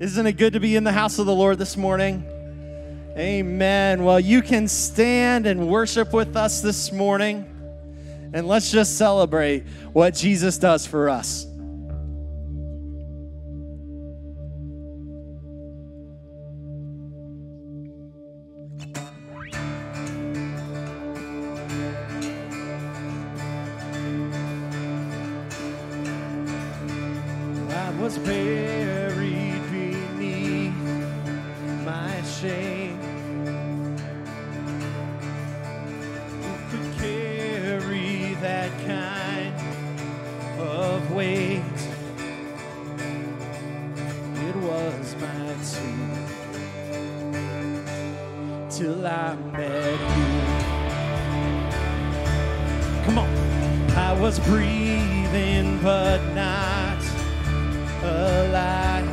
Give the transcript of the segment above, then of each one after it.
Isn't it good to be in the house of the Lord this morning? Amen. Well, you can stand and worship with us this morning, and let's just celebrate what Jesus does for us. Till I met you. Come on. I was breathing, but not alive.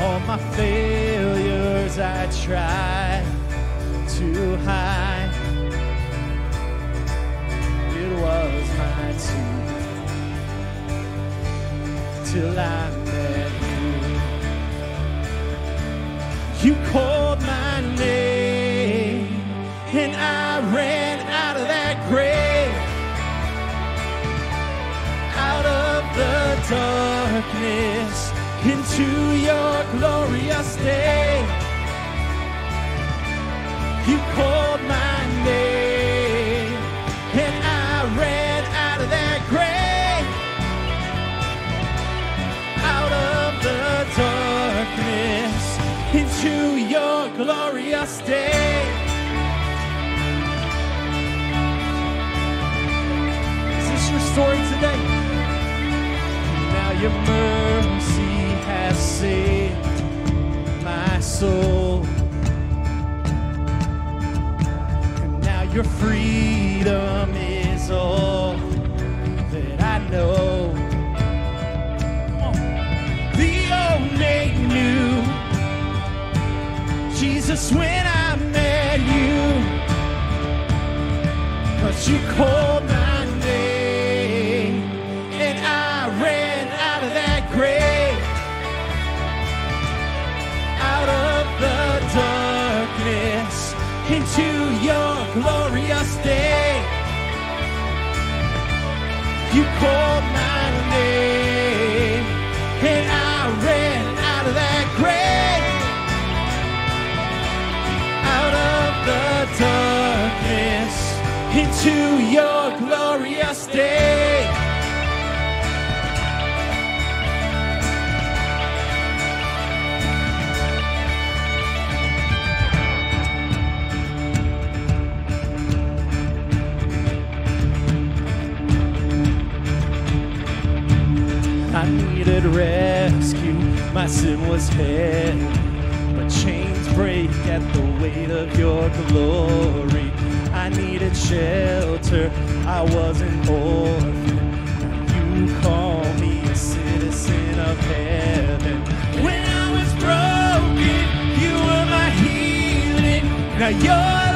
All my failures I tried you. Called my name, and I ran out of that grave out of the darkness into your glorious day. Into your glorious day. Is this your story today? Now your mercy has saved my soul. And now your freedom is all that I know. Jesus, when I met you, Cause you called my name and I ran out of that grave, out of the darkness into your glorious day. You called into your glorious day. I needed rescue, my sin was heavy, but chains break at the weight of your glory. I needed shelter, I was an orphan. You call me a citizen of heaven. When I was broken, you were my healing. Now your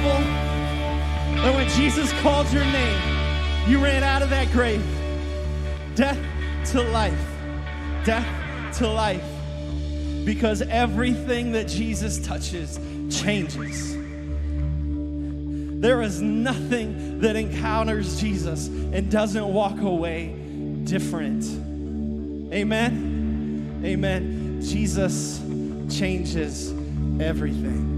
Jesus called your name, you ran out of that grave? Death to life. Death to life. Because everything that Jesus touches changes. There is nothing that encounters Jesus and doesn't walk away different. Amen. Amen. Jesus changes everything.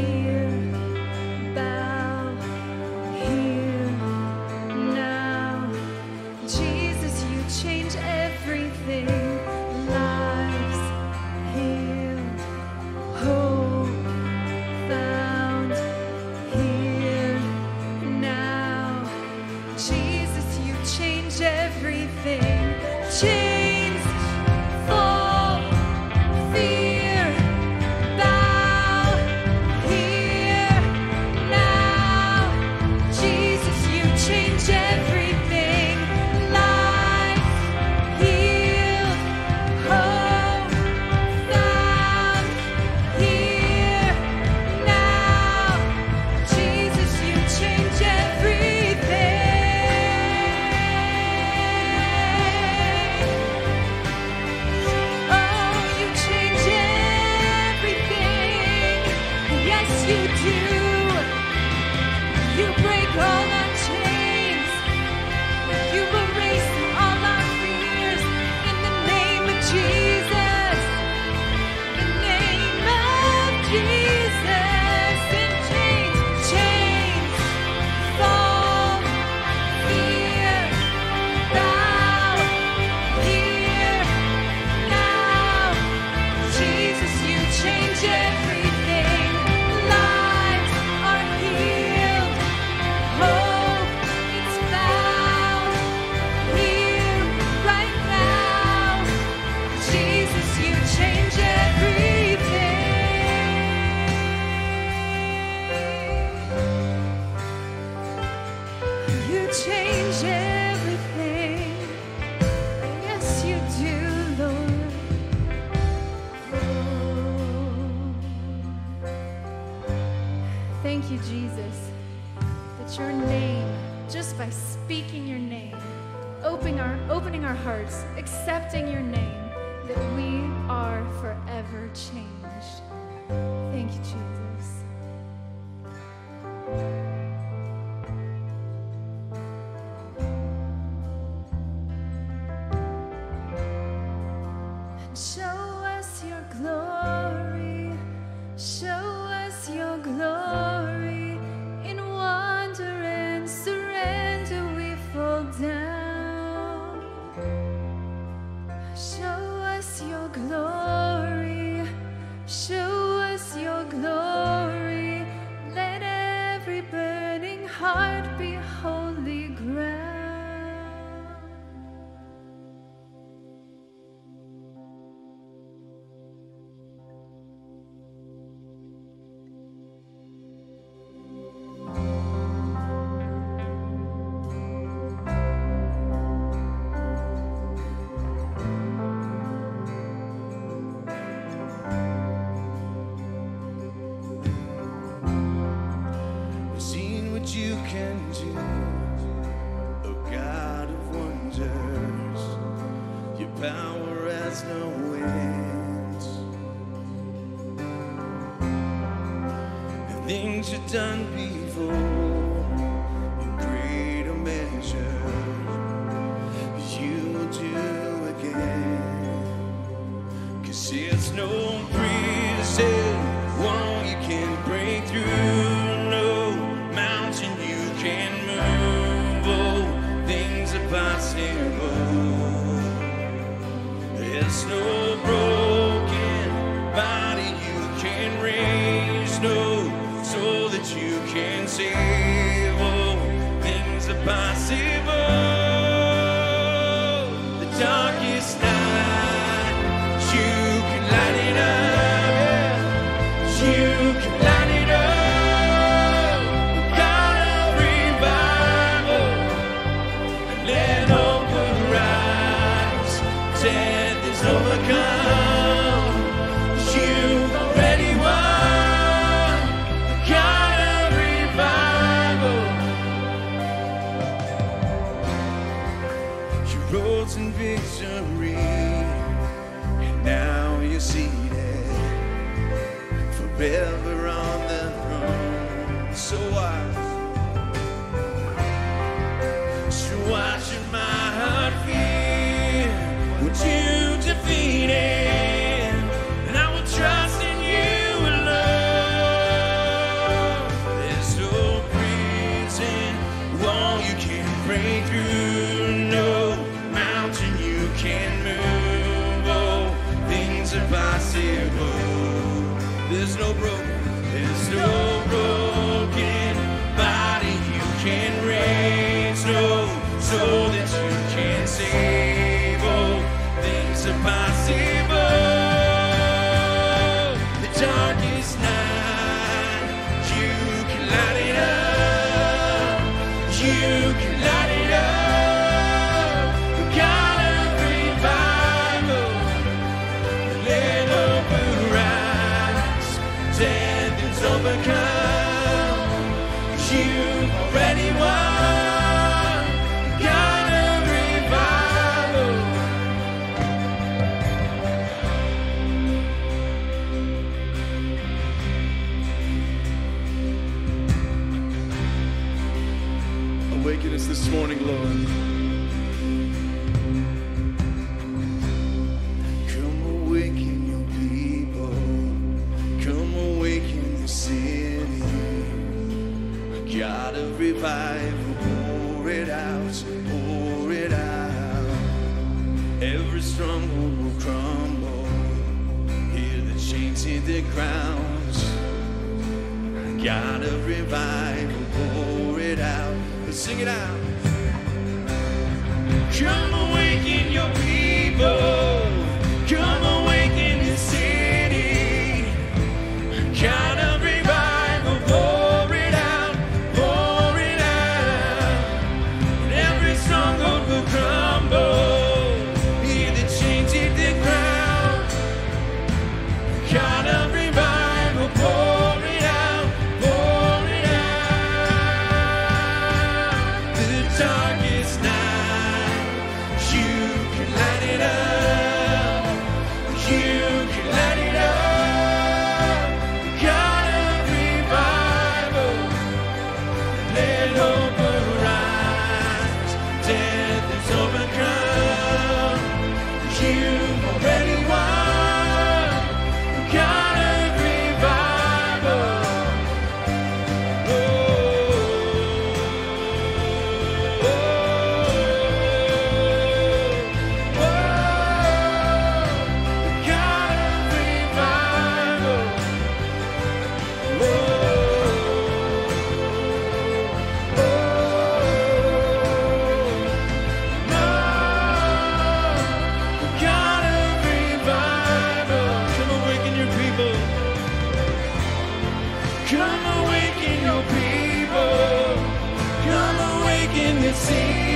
see you. Thank you, Jesus, that your name, just by speaking your name, opening our, opening our hearts, accepting your name, that we are forever changed. Thank you, Jesus. Glory. what you can do. O God of wonders, your power has no end. The things you've done before. passivo. You rose in victory, and now you're seated forever on the throne. So I. Oh. Joe. This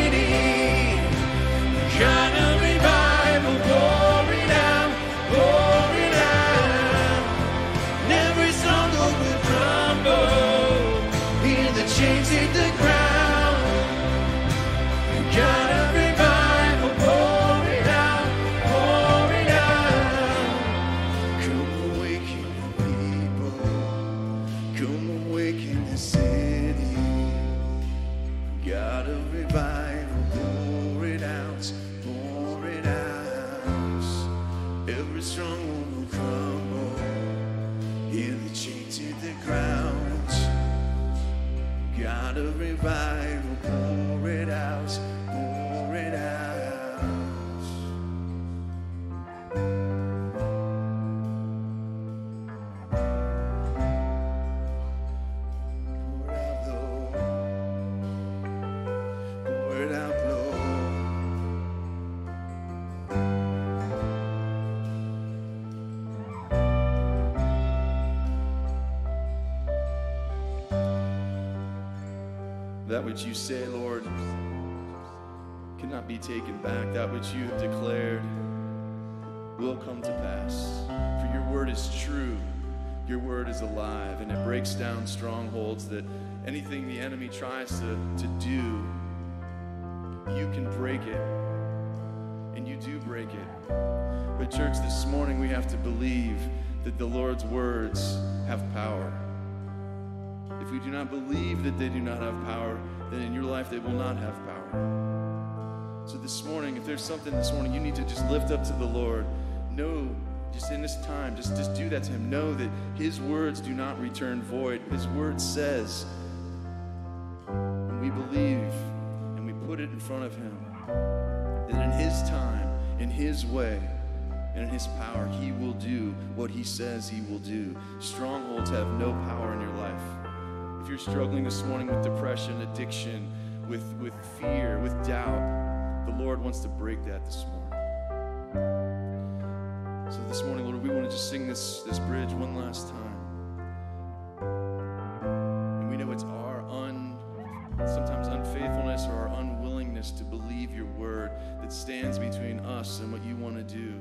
God of revival, pour it out, pour it out. Every stronghold will crumble. Hear the chains hit the ground. God of revival, pour it out, That which you say, Lord, cannot be taken back. That which you have declared will come to pass. For your word is true, your word is alive, and it breaks down strongholds that anything the enemy tries to, to do, you can break it. And you do break it. But, church, this morning we have to believe that the Lord's words have power. We do not believe that they do not have power, then in your life they will not have power. So this morning, if there's something this morning you need to just lift up to the Lord, know just in this time, just, just do that to Him. Know that His words do not return void. His word says, and we believe and we put it in front of Him, that in His time, in His way, and in His power, He will do what He says He will do. Strongholds have no power in your life. If you're struggling this morning with depression, addiction, with, with fear, with doubt, the Lord wants to break that this morning. So this morning, Lord, we want to just sing this, this bridge one last time. And we know it's our un, sometimes unfaithfulness or our unwillingness to believe your word that stands between us and what you want to do.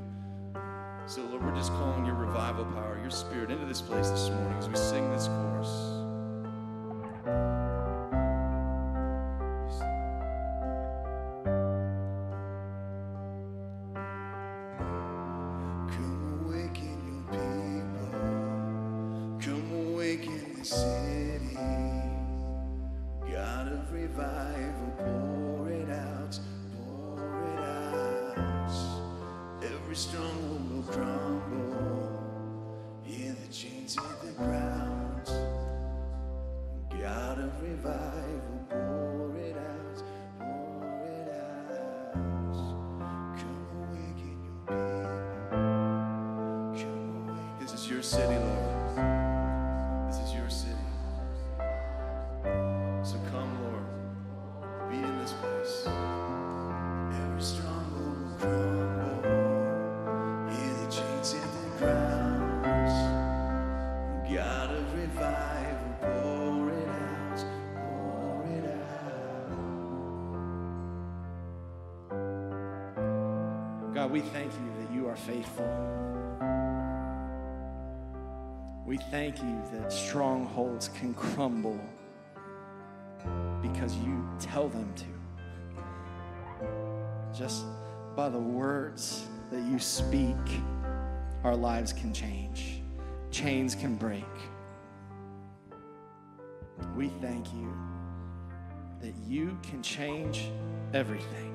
So, Lord, we're just calling your revival power, your spirit into this place this morning as we sing this chorus. God God, we thank you that you are faithful. We thank you that strongholds can crumble because you tell them to. Just by the words that you speak, our lives can change, chains can break. We thank you that you can change everything.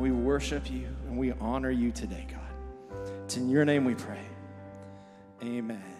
We worship you and we honor you today, God. It's in your name we pray. Amen.